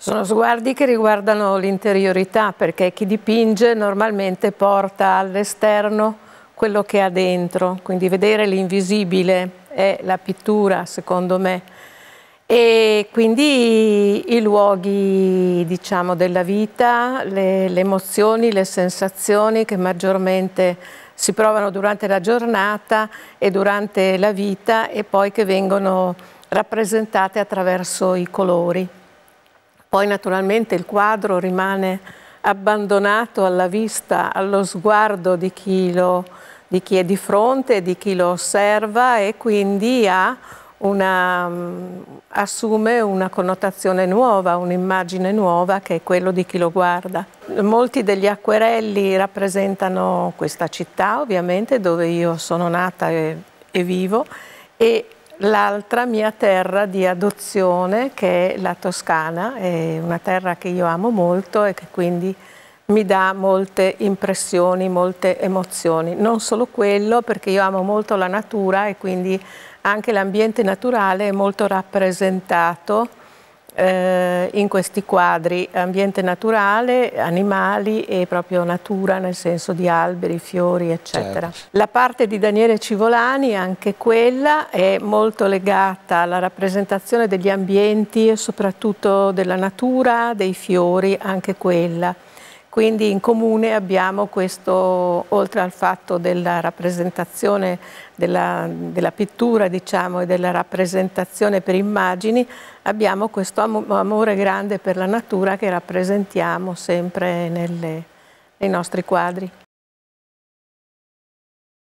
Sono sguardi che riguardano l'interiorità perché chi dipinge normalmente porta all'esterno quello che ha dentro, quindi vedere l'invisibile è la pittura secondo me e quindi i luoghi diciamo, della vita, le, le emozioni, le sensazioni che maggiormente si provano durante la giornata e durante la vita e poi che vengono rappresentate attraverso i colori. Poi naturalmente il quadro rimane abbandonato alla vista, allo sguardo di chi, lo, di chi è di fronte, di chi lo osserva e quindi una, assume una connotazione nuova, un'immagine nuova che è quello di chi lo guarda. Molti degli acquerelli rappresentano questa città ovviamente dove io sono nata e, e vivo e l'altra mia terra di adozione che è la Toscana, è una terra che io amo molto e che quindi mi dà molte impressioni, molte emozioni. Non solo quello, perché io amo molto la natura e quindi anche l'ambiente naturale è molto rappresentato eh, in questi quadri, ambiente naturale, animali e proprio natura nel senso di alberi, fiori eccetera. Certo. La parte di Daniele Civolani, anche quella, è molto legata alla rappresentazione degli ambienti e soprattutto della natura, dei fiori, anche quella. Quindi in comune abbiamo questo, oltre al fatto della rappresentazione della, della pittura diciamo, e della rappresentazione per immagini, abbiamo questo amore grande per la natura che rappresentiamo sempre nelle, nei nostri quadri.